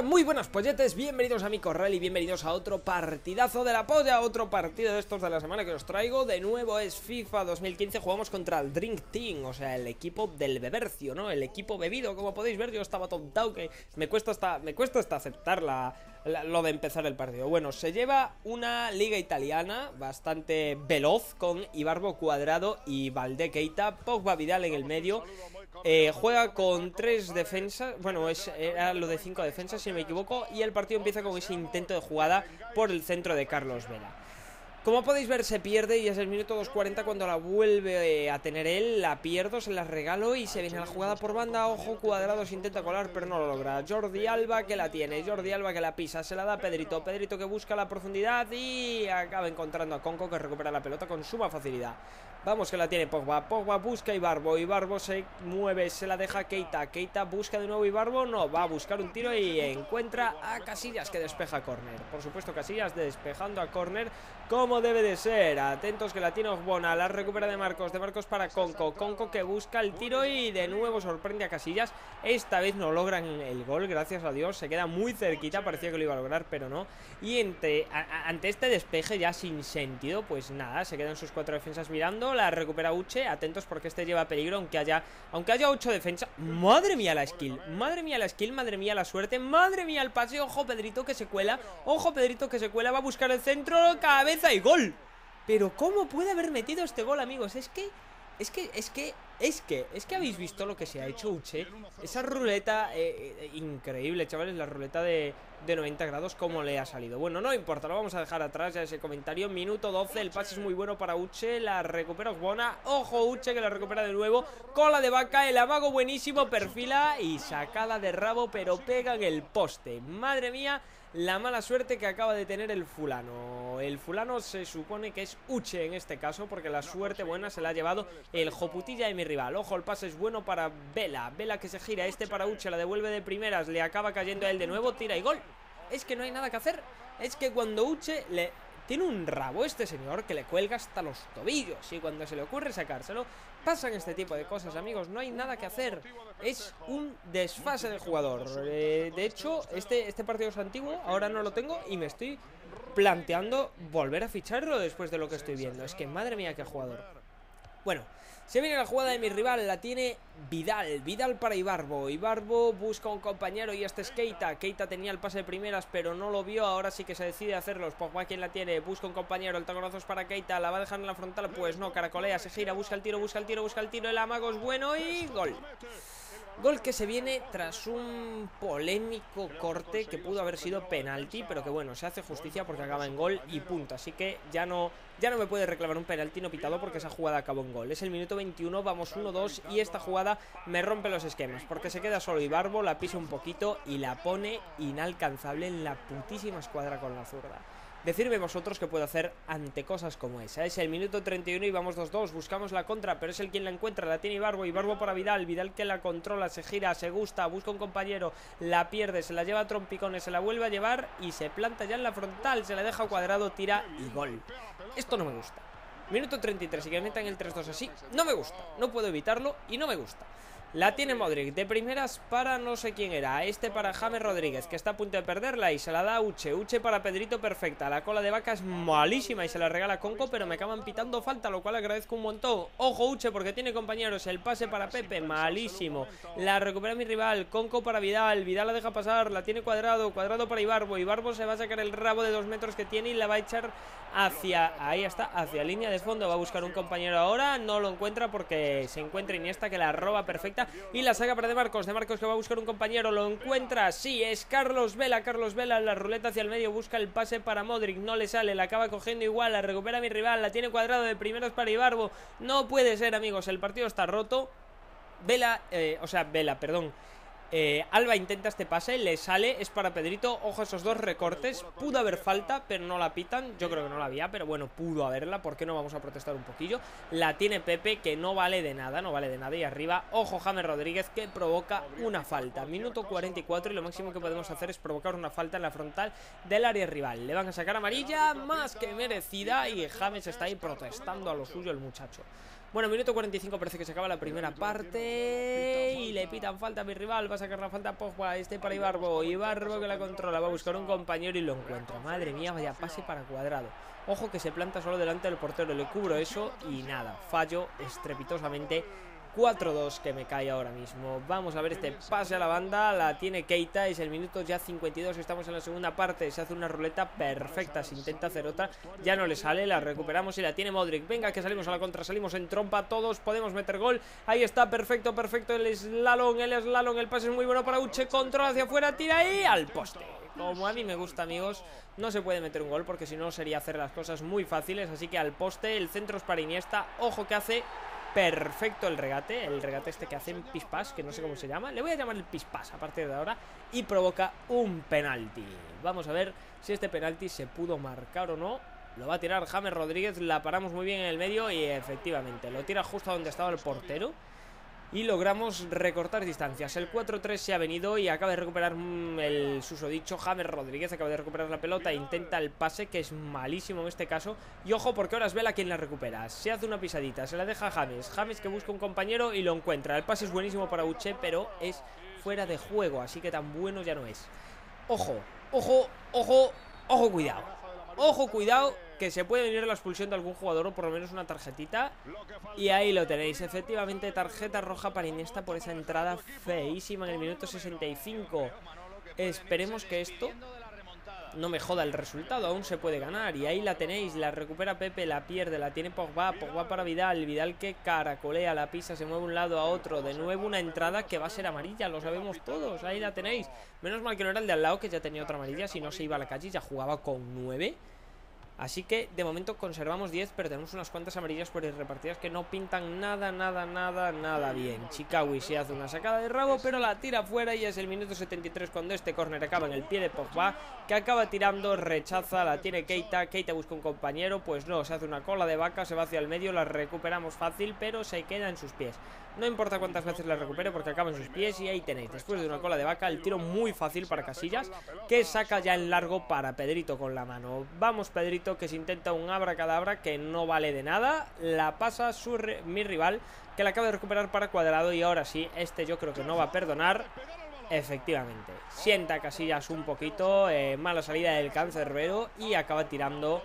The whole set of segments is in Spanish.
Muy buenas polletes, bienvenidos a mi corral y bienvenidos a otro partidazo de la polla, otro partido de estos de la semana que os traigo. De nuevo es FIFA 2015, jugamos contra el Drink Team, o sea, el equipo del bebercio, ¿no? El equipo bebido, como podéis ver, yo estaba tontado que me cuesta hasta, me cuesta hasta aceptar lo de empezar el partido. Bueno, se lleva una liga italiana bastante veloz con Ibarbo Cuadrado y Valde Keita, Pogba Vidal en el medio. Eh, juega con tres defensas, bueno, es, era lo de cinco defensas si no me equivoco, y el partido empieza con ese intento de jugada por el centro de Carlos Vela. Como podéis ver se pierde y es el minuto 2.40 cuando la vuelve a tener él, la pierdo, se la regalo y se viene la jugada por banda, ojo, cuadrado se intenta colar pero no lo logra, Jordi Alba que la tiene, Jordi Alba que la pisa, se la da a Pedrito, Pedrito que busca la profundidad y acaba encontrando a Conco que recupera la pelota con suma facilidad. Vamos que la tiene Pogba, Pogba busca Ibarbo, Ibarbo se mueve, se la deja Keita, Keita busca de nuevo Ibarbo, no, va a buscar un tiro y encuentra a Casillas que despeja a córner. Por supuesto Casillas despejando a córner como debe de ser, atentos que la tiene Ogbona, la recupera de Marcos, de Marcos para Conco, Conco que busca el tiro y de nuevo sorprende a Casillas, esta vez no logran el gol, gracias a Dios, se queda muy cerquita, parecía que lo iba a lograr pero no, y ante este despeje ya sin sentido, pues nada, se quedan sus cuatro defensas mirando, la recupera Uche. Atentos porque este lleva peligro, aunque haya aunque haya 8 defensa. Madre mía la skill, madre mía la skill, madre mía la suerte, madre mía el pase. Ojo Pedrito que se cuela, ojo Pedrito que se cuela, va a buscar el centro, cabeza y gol. Pero ¿cómo puede haber metido este gol, amigos? Es que es que, es que, es que, es que habéis visto lo que se ha hecho Uche. Esa ruleta, eh, eh, increíble, chavales La ruleta de, de 90 grados, cómo le ha salido Bueno, no importa, lo vamos a dejar atrás ya ese comentario. Minuto 12, el pase es muy bueno para Uche La recupera Osbona, ojo Uche que la recupera de nuevo. Cola de vaca, el amago buenísimo, perfila Y sacada de rabo, pero pega en el poste. Madre mía la mala suerte que acaba de tener el fulano. El fulano se supone que es Uche en este caso, porque la suerte buena se la ha llevado el Joputilla de mi rival. Ojo, el pase es bueno para Vela. Vela que se gira, este para Uche, la devuelve de primeras, le acaba cayendo a él de nuevo, tira y gol. Es que no hay nada que hacer. Es que cuando Uche le tiene un rabo este señor que le cuelga hasta los tobillos y cuando se le ocurre sacárselo, pasan este tipo de cosas, amigos. No hay nada que hacer. Es un desfase de jugador. Eh, de hecho, este, este partido es antiguo, ahora no lo tengo y me estoy planteando volver a ficharlo después de lo que estoy viendo. Es que madre mía, qué jugador. Bueno, se viene la jugada de mi rival, la tiene Vidal, Vidal para Ibarbo, Ibarbo busca un compañero y este es Keita, Keita tenía el pase de primeras pero no lo vio, ahora sí que se decide hacerlo, Pogba quien la tiene, busca un compañero, el taconazo es para Keita, la va a dejar en la frontal, pues no, caracolea, se gira, busca el tiro, busca el tiro, busca el tiro, el amago es bueno y gol. Gol que se viene tras un polémico corte que pudo haber sido penalti, pero que bueno, se hace justicia porque acaba en gol y punto. Así que ya no, ya no me puede reclamar un penalti no pitado porque esa jugada acabó en gol. Es el minuto 21, vamos 1-2 y esta jugada me rompe los esquemas porque se queda solo Ibarbo, la pisa un poquito y la pone inalcanzable en la putísima escuadra con la zurda. Decidme vosotros qué puedo hacer ante cosas como esa. Es el minuto 31 y vamos 2-2. Buscamos la contra, pero es el quien la encuentra. La tiene Ibarbo. Ibarbo para Vidal. Vidal que la controla, se gira, se gusta, busca un compañero, la pierde, se la lleva a trompicones, se la vuelve a llevar y se planta ya en la frontal. Se la deja cuadrado, tira y gol. Esto no me gusta. Minuto 33 y que metan el 3-2 así, no me gusta. No puedo evitarlo y no me gusta. La tiene Modric, de primeras para no sé quién era. Este para James Rodríguez, que está a punto de perderla Y se la da a Uche, Uche para Pedrito perfecta. La cola de vaca es malísima y se la regala Conco Pero me acaban pitando falta, lo cual agradezco un montón. Ojo Uche porque tiene compañeros. El pase para Pepe, malísimo. La recupera mi rival, Conco para Vidal. Vidal la deja pasar, la tiene cuadrado Cuadrado para Ibarbo, Ibarbo se va a sacar el rabo de dos metros que tiene Y la va a echar hacia, ahí está, hacia línea de fondo. Va a buscar un compañero ahora, no lo encuentra porque se encuentra Iniesta que la roba perfecta y la saca para De Marcos. De Marcos que va a buscar un compañero, lo encuentra. Sí, es Carlos Vela. Carlos Vela, la ruleta hacia el medio, busca el pase para Modric. No le sale, la acaba cogiendo igual. La recupera mi rival, la tiene cuadrado de primeros para Ibarbo. No puede ser, amigos. El partido está roto. Vela, eh, o sea, Vela, perdón. Eh, Alba intenta este pase, le sale, es para Pedrito. Ojo esos dos recortes. Pudo haber falta, pero no la pitan. Yo creo que no la había, pero bueno, pudo haberla. ¿Por qué no vamos a protestar un poquillo? La tiene Pepe, que no vale de nada, no vale de nada. Y arriba, ojo James Rodríguez, que provoca una falta. Minuto 44 y lo máximo que podemos hacer es provocar una falta en la frontal del área rival. Le van a sacar amarilla, más que merecida. Y James está ahí protestando a lo suyo el muchacho. Bueno, minuto 45 parece que se acaba la primera parte y le pitan falta a mi rival. Va a sacar la falta Pogba, este para Ibarbo, Ibarbo que la controla, va a buscar un compañero y lo encuentra. Madre mía, vaya pase para cuadrado. Ojo que se planta solo delante del portero, le cubro eso y nada, fallo estrepitosamente 4-2 que me cae ahora mismo. Vamos a ver este pase a la banda. La tiene Keita. Es el minuto ya 52. Estamos en la segunda parte. Se hace una ruleta perfecta. Se intenta hacer otra. Ya no le sale. La recuperamos y la tiene Modric. Venga, que salimos a la contra. Salimos en trompa. Todos podemos meter gol. Ahí está. Perfecto, perfecto. El slalom. El slalom. El pase es muy bueno para Uche. Control hacia afuera. Tira ahí al poste. Como a mí me gusta, amigos, no se puede meter un gol porque si no sería hacer las cosas muy fáciles. Así que al poste, el centro es para Iniesta. Ojo que hace perfecto el regate, el regate este que hacen pispas, que no sé cómo se llama, le voy a llamar el pispas a partir de ahora, y provoca un penalti. Vamos a ver si este penalti se pudo marcar o no. Lo va a tirar James Rodríguez, la paramos muy bien en el medio y efectivamente lo tira justo donde estaba el portero y logramos recortar distancias. El 4-3 se ha venido y acaba de recuperar mm, el susodicho James Rodríguez, acaba de recuperar la pelota, e intenta el pase, que es malísimo en este caso. Y ojo, porque ahora es Vela quien la recupera. Se hace una pisadita, se la deja a James. James que busca un compañero y lo encuentra. El pase es buenísimo para Uche, pero es fuera de juego, así que tan bueno ya no es. Ojo, ojo, ojo, ojo, cuidado. Ojo, cuidado, que se puede venir la expulsión de algún jugador o por lo menos una tarjetita. Y ahí lo tenéis, efectivamente tarjeta roja para Iniesta por esa entrada feísima en el minuto 65. Esperemos que esto no me joda el resultado, aún se puede ganar. Y ahí la tenéis, la recupera Pepe, la pierde, la tiene Pogba, Pogba para Vidal, Vidal que caracolea, la pisa, se mueve un lado a otro. De nuevo una entrada que va a ser amarilla, lo sabemos todos, ahí la tenéis. Menos mal que no era el de al lado que ya tenía otra amarilla, si no se iba a la calle, ya jugaba con 9. Así que de momento conservamos 10, pero tenemos unas cuantas amarillas por ir repartidas que no pintan nada, nada, nada, nada bien. Chicago se hace una sacada de rabo, pero la tira fuera y es el minuto 73 cuando este córner acaba en el pie de Pogba, que acaba tirando, rechaza, la tiene Keita, Keita busca un compañero, pues no, se hace una cola de vaca, se va hacia el medio, la recuperamos fácil, pero se queda en sus pies. No importa cuántas veces la recupere porque acaba en sus pies y ahí tenéis, después de una cola de vaca, el tiro muy fácil para Casillas, que saca ya en largo para Pedrito con la mano. Vamos Pedrito que se intenta un abracadabra que no vale de nada, la pasa su mi rival que la acaba de recuperar para cuadrado y ahora sí, este yo creo que no va a perdonar. Efectivamente, sienta Casillas un poquito, eh, mala salida del cancerbero y acaba tirando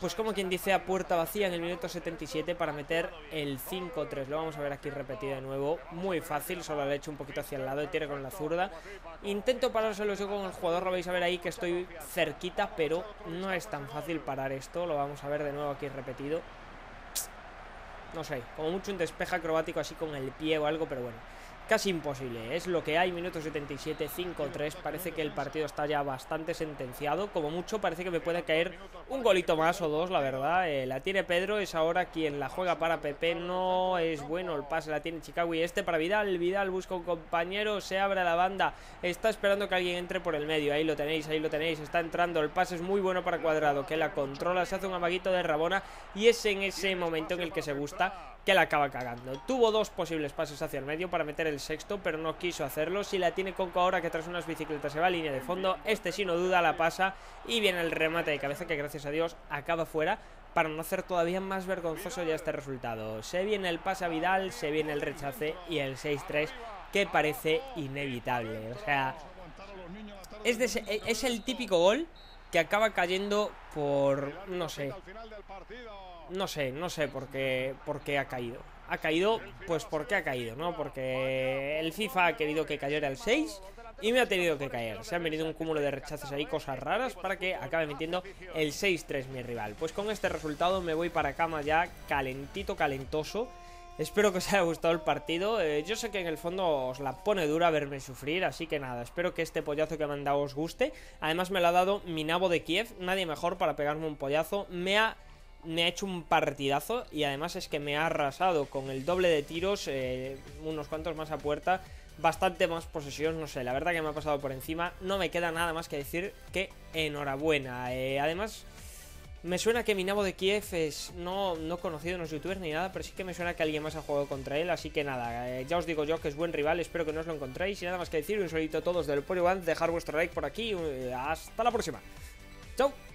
pues como quien dice a puerta vacía en el minuto 77 para meter el 5-3. Lo vamos a ver aquí repetido de nuevo. Muy fácil, solo le hecho un poquito hacia el lado y tiene con la zurda. Intento parárselo yo con el jugador, lo vais a ver ahí que estoy cerquita, pero no es tan fácil parar esto. Lo vamos a ver de nuevo aquí repetido. No sé, como mucho un despeje acrobático así con el pie o algo, pero bueno casi imposible. Es lo que hay, minuto 77, 5-3. Parece que el partido está ya bastante sentenciado. Como mucho, parece que me puede caer un golito más o dos, la verdad. Eh, la tiene Pedro, es ahora quien la juega para Pepe. No es bueno el pase, la tiene Chicago y este para Vidal. Vidal busca un compañero, se abre la banda. Está esperando que alguien entre por el medio. Ahí lo tenéis, ahí lo tenéis. Está entrando. El pase es muy bueno para Cuadrado, que la controla. Se hace un amaguito de Rabona y es en ese momento en el que se gusta que la acaba cagando. Tuvo dos posibles pases hacia el medio para meter el sexto, pero no quiso hacerlo. Si la tiene Conco ahora que tras unas bicicletas se va a línea de fondo, este sin duda la pasa y viene el remate de cabeza que gracias a Dios acaba fuera para no hacer todavía más vergonzoso ya este resultado. Se viene el pase a Vidal, se viene el rechace y el 6-3 que parece inevitable. O sea, es, es el típico gol que acaba cayendo por, no sé, no sé, no sé por qué, por qué ha caído. Ha caído, pues porque ha caído, ¿no? Porque el FIFA ha querido que cayera el 6 y me ha tenido que caer. Se han venido un cúmulo de rechazos ahí, cosas raras, para que acabe metiendo el 6-3 mi rival. Pues con este resultado me voy para cama ya calentito, calentoso. Espero que os haya gustado el partido. Eh, yo sé que en el fondo os la pone dura verme sufrir, así que nada, espero que este pollazo que me han dado os guste. Además me lo ha dado mi nabo de Kiev, nadie mejor para pegarme un pollazo. Me ha me ha hecho un partidazo y además es que me ha arrasado con el doble de tiros, eh, unos cuantos más a puerta, bastante más posesión, no sé, la verdad que me ha pasado por encima, no me queda nada más que decir que enhorabuena. Eh, además, me suena que mi nabo de Kiev es no, no conocido en los youtubers ni nada, pero sí que me suena que alguien más ha jugado contra él, así que nada, eh, ya os digo yo que es buen rival, espero que no os lo encontréis y nada más que decir, un solito a todos del One, dejar vuestro like por aquí, hasta la próxima. Chao.